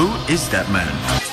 Who is that man?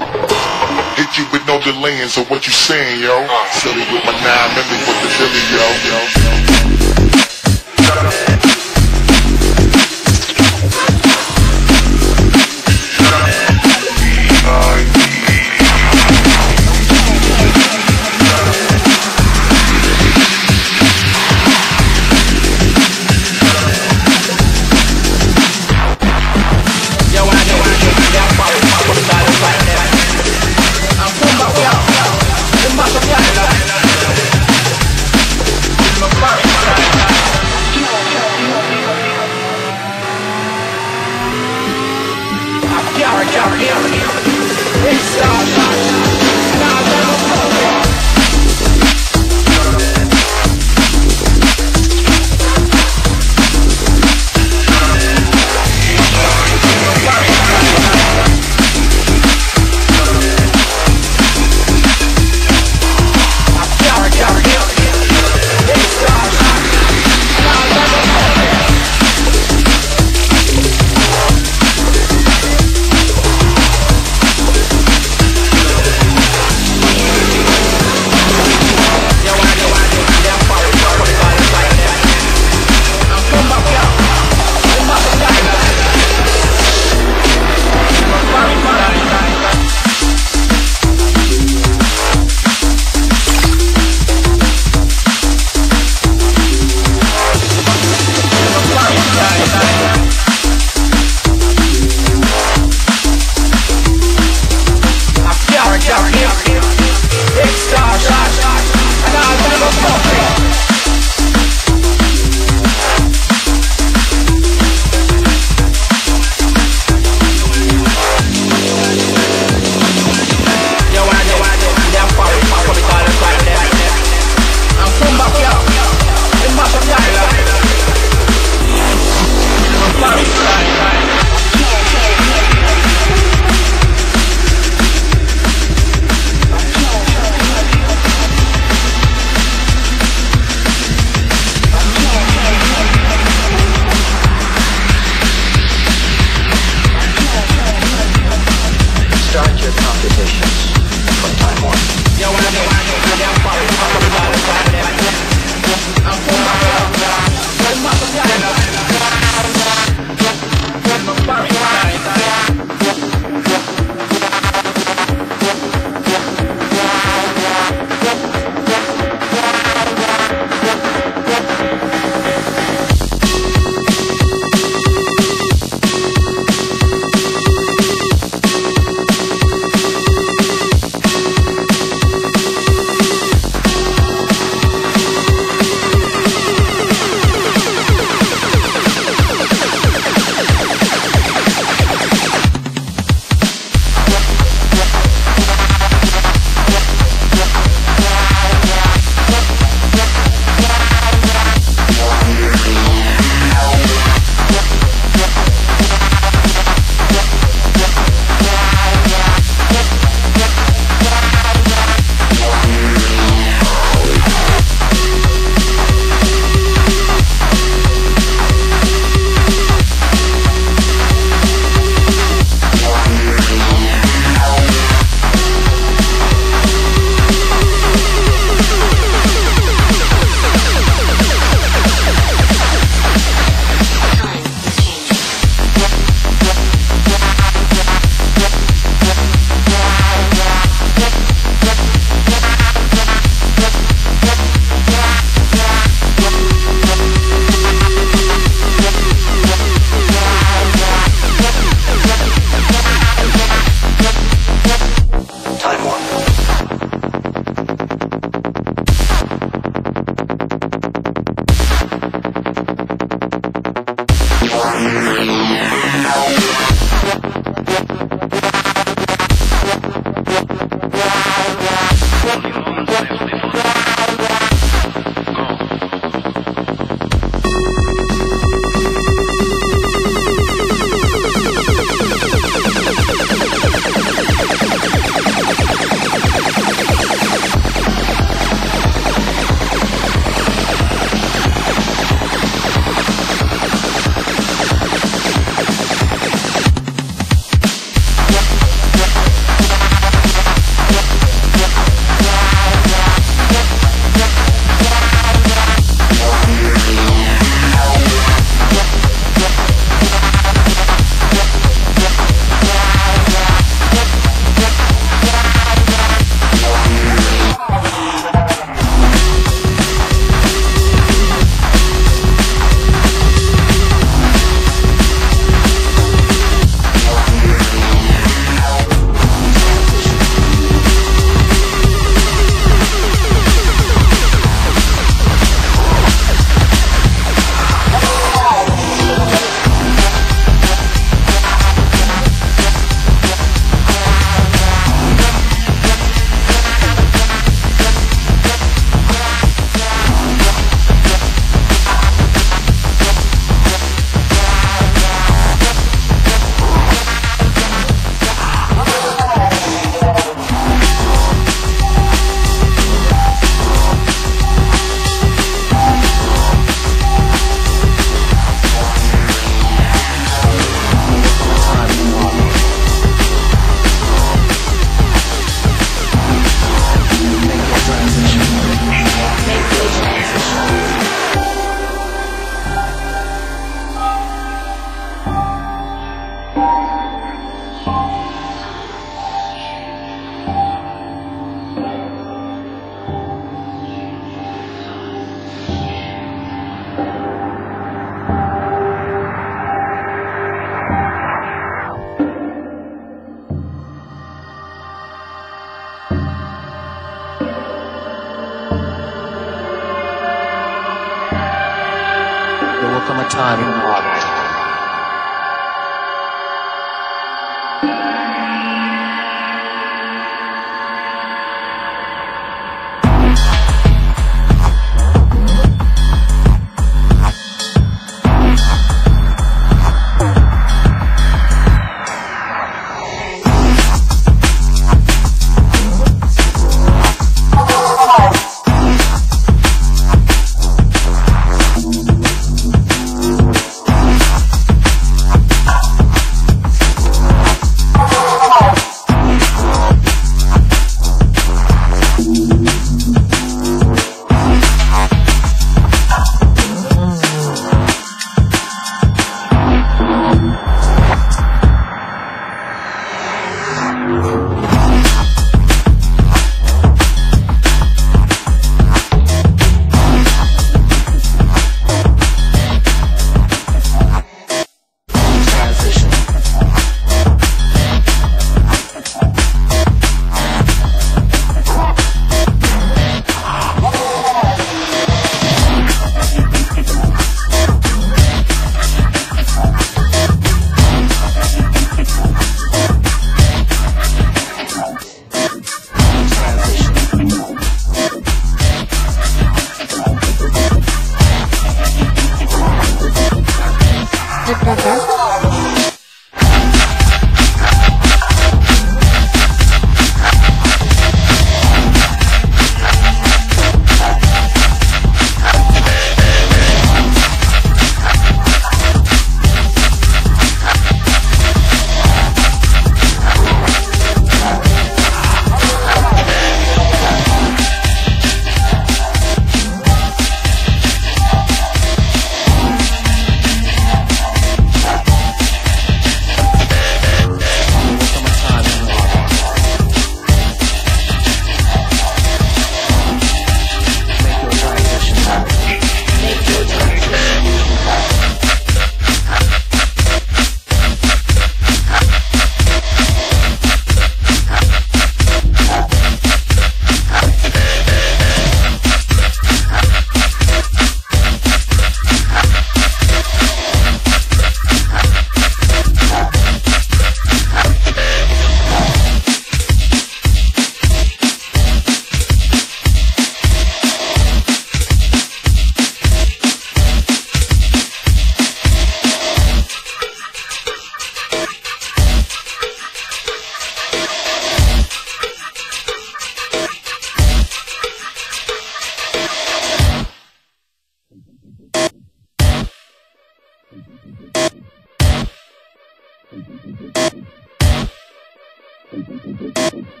De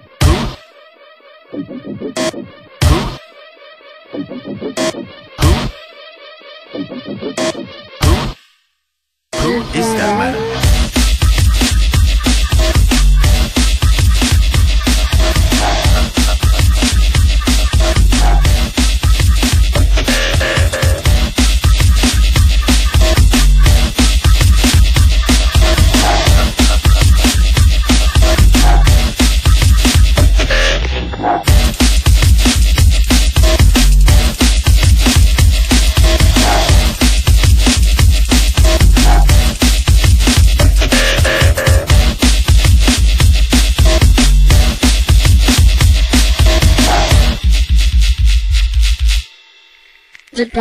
babacas are colossal,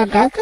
caca.